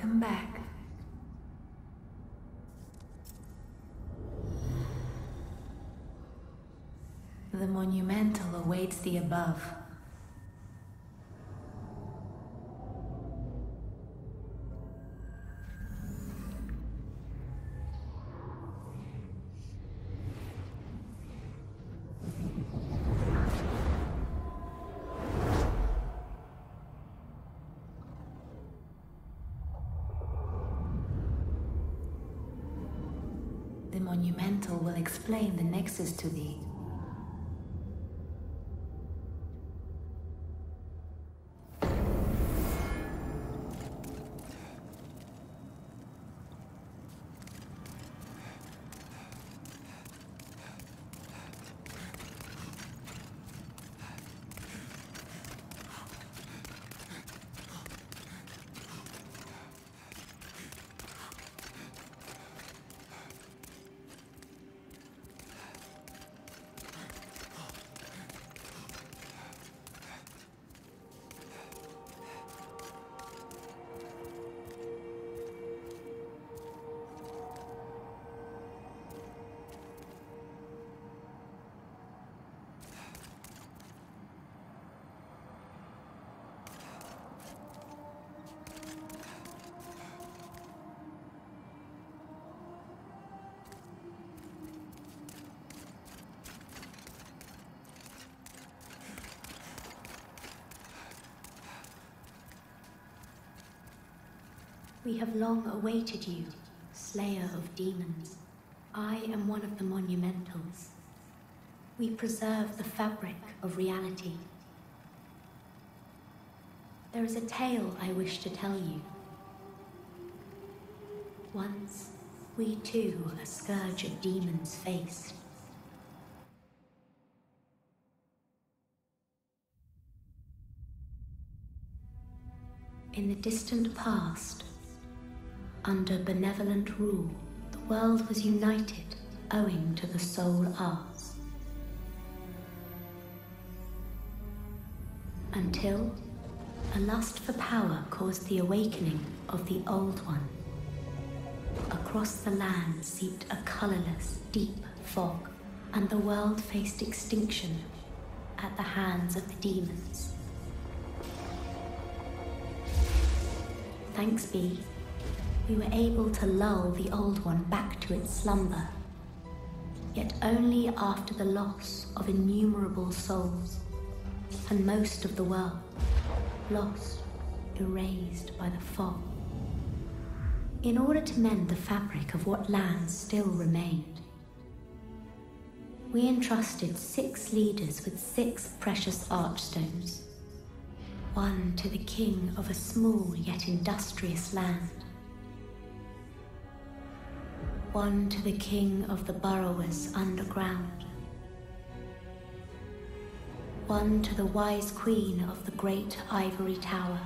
Welcome back. The monumental awaits the above. The monumental will explain the nexus to thee. We have long awaited you, slayer of demons. I am one of the monumentals. We preserve the fabric of reality. There is a tale I wish to tell you. Once, we too a scourge of demons faced. In the distant past, under benevolent rule, the world was united owing to the soul arts. Until a lust for power caused the awakening of the Old One. Across the land seeped a colorless, deep fog, and the world faced extinction at the hands of the demons. Thanks be, we were able to lull the Old One back to its slumber, yet only after the loss of innumerable souls, and most of the world lost, erased by the fog. In order to mend the fabric of what lands still remained, we entrusted six leaders with six precious archstones one to the king of a small yet industrious land, one to the king of the burrowers underground, one to the wise queen of the great ivory tower,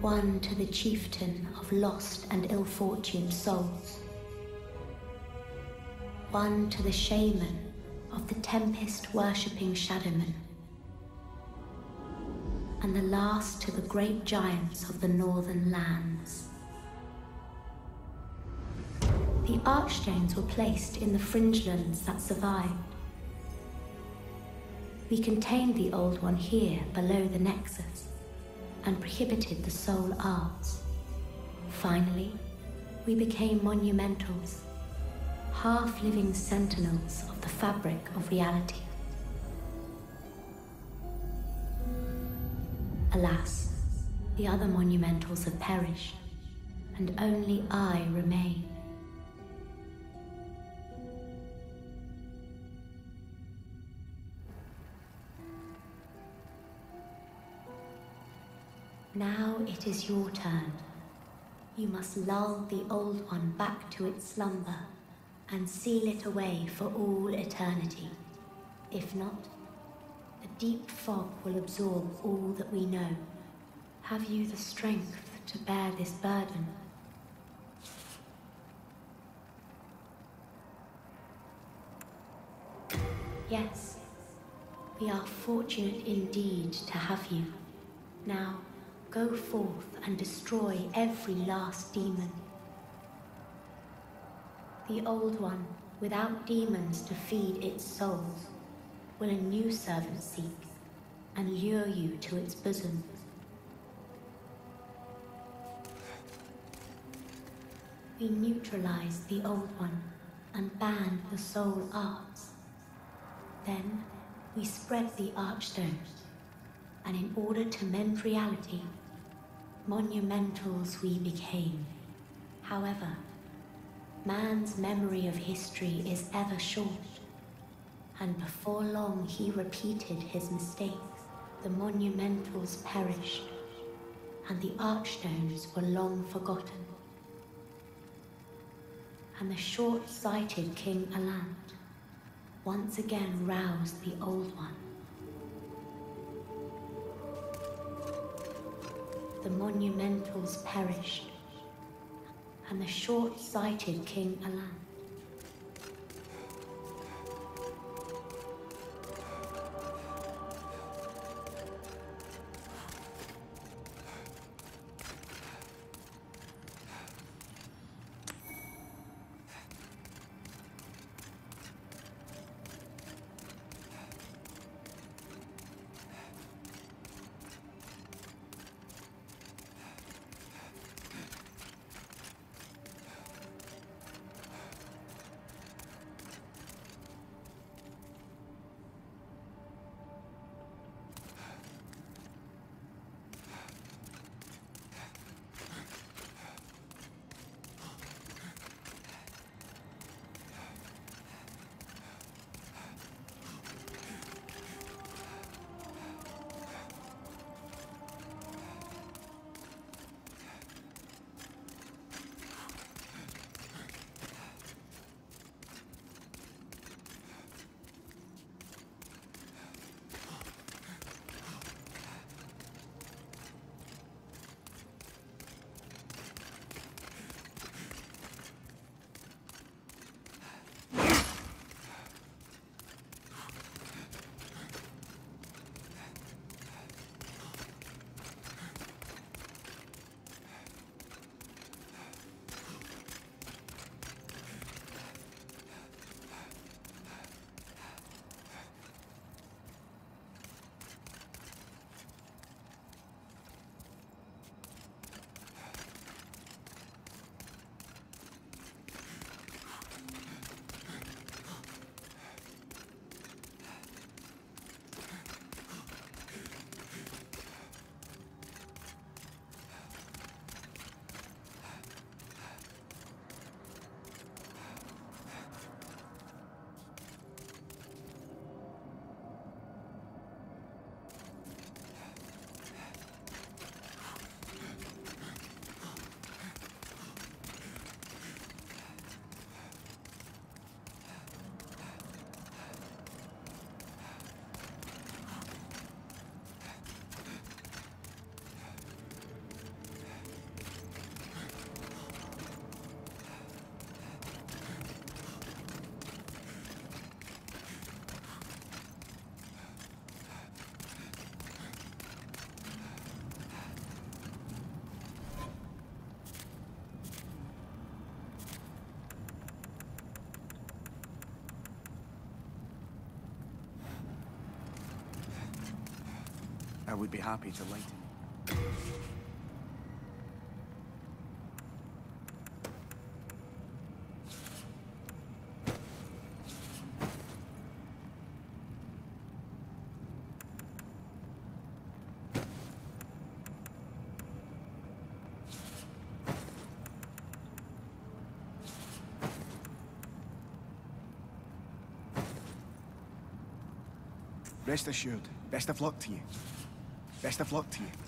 one to the chieftain of lost and ill-fortuned souls, one to the shaman of the tempest-worshipping shadowmen, and the last to the great giants of the northern lands. The archstones were placed in the fringelands that survived. We contained the old one here below the nexus and prohibited the soul arts. Finally, we became monumentals, half-living sentinels of the fabric of reality. Alas, the other monumentals have perished, and only I remain. Now it is your turn. You must lull the old one back to its slumber and seal it away for all eternity. If not, the deep fog will absorb all that we know. Have you the strength to bear this burden? Yes, we are fortunate indeed to have you. Now, Go forth and destroy every last demon. The Old One, without demons to feed its souls, will a new servant seek and lure you to its bosom. We neutralize the Old One and ban the soul arts. Then we spread the Archstones, and in order to mend reality, monumentals we became. However, man's memory of history is ever short, and before long he repeated his mistakes. The monumentals perished, and the archstones were long forgotten. And the short-sighted King Allant once again roused the Old One. The monumentals perished, and the short-sighted King Allant I would be happy to light it. Rest assured, best of luck to you. Best of luck to you.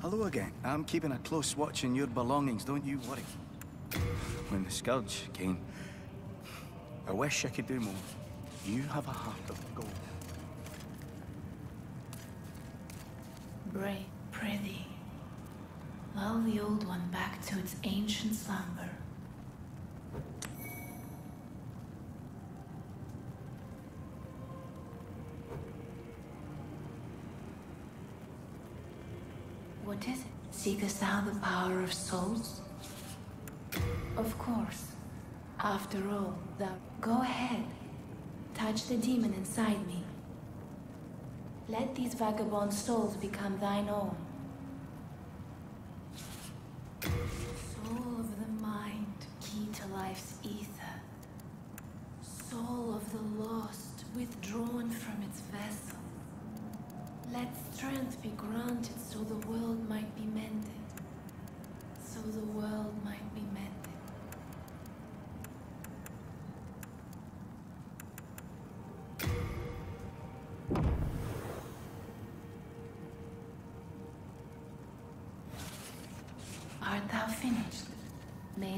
Hello again. I'm keeping a close watch on your belongings, don't you worry. When the Scourge came, I wish I could do more. You have a heart of gold. Bray, prithee, lull the old one back to its ancient slumber. What is it? Seekest thou the power of souls? Of course. After all, thou... Go ahead. Touch the demon inside me. Let these vagabond souls become thine own.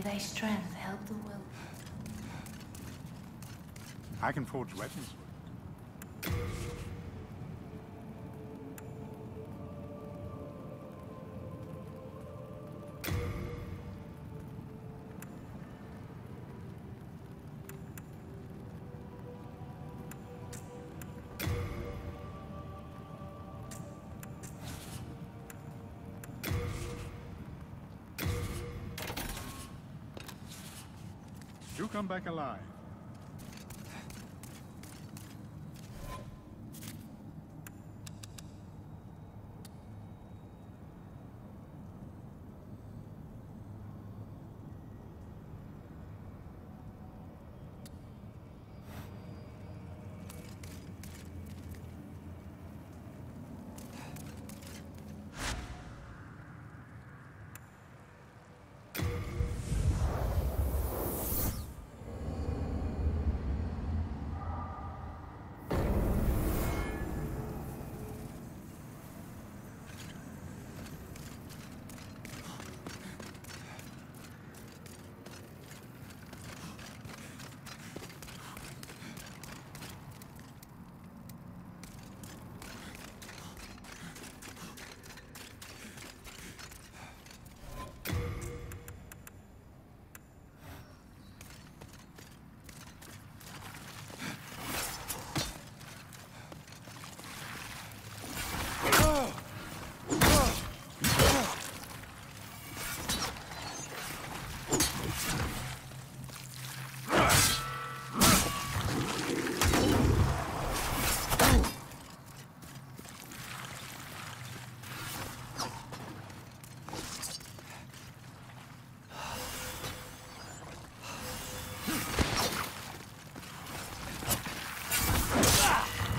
Thy strength help the will. I can forge weapons. You come back alive.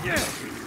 Hello,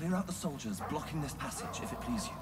clear out the soldiers blocking this passage, if it please you.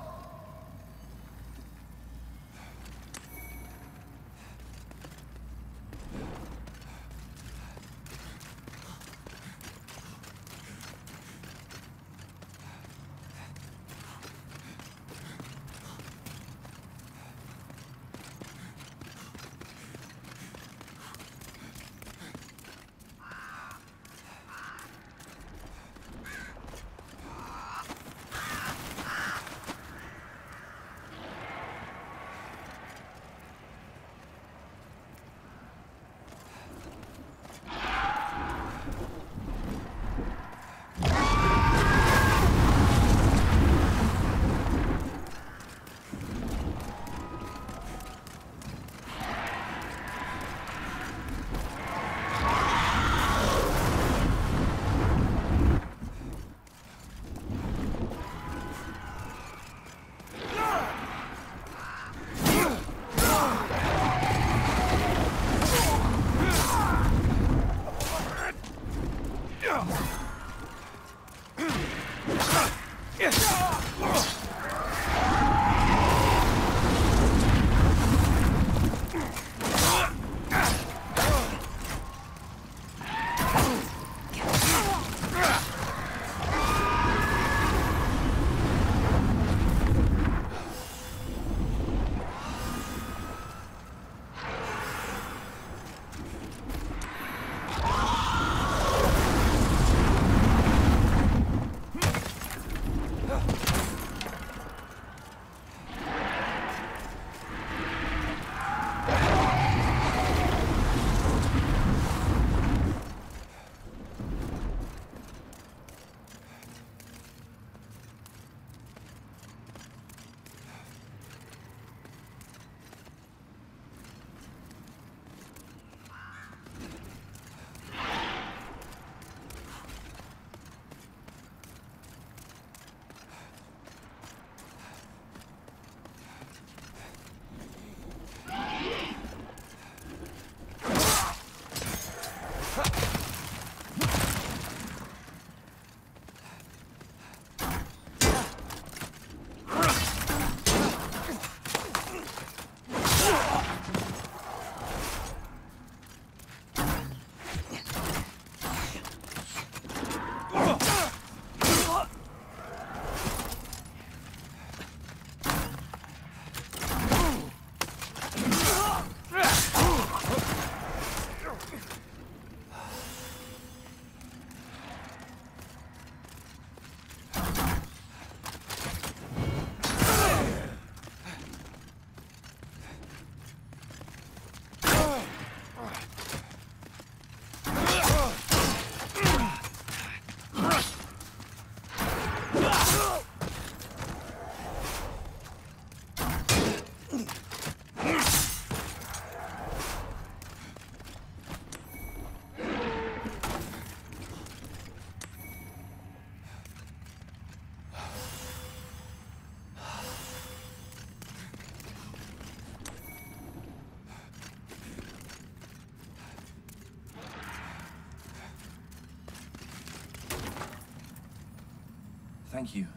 Thank you.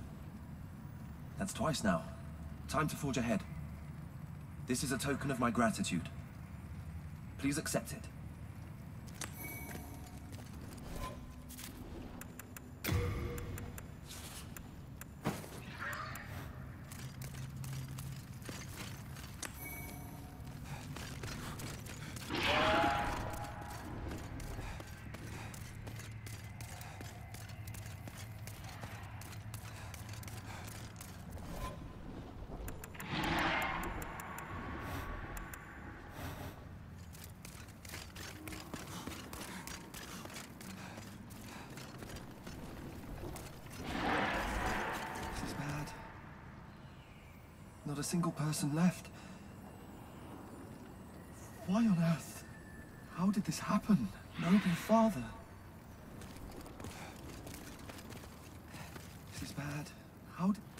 That's twice now. Time to forge ahead. This is a token of my gratitude. Please accept it. This is bad. Not a single person left. Why on earth? How did this happen? Noble father. This is bad. How did...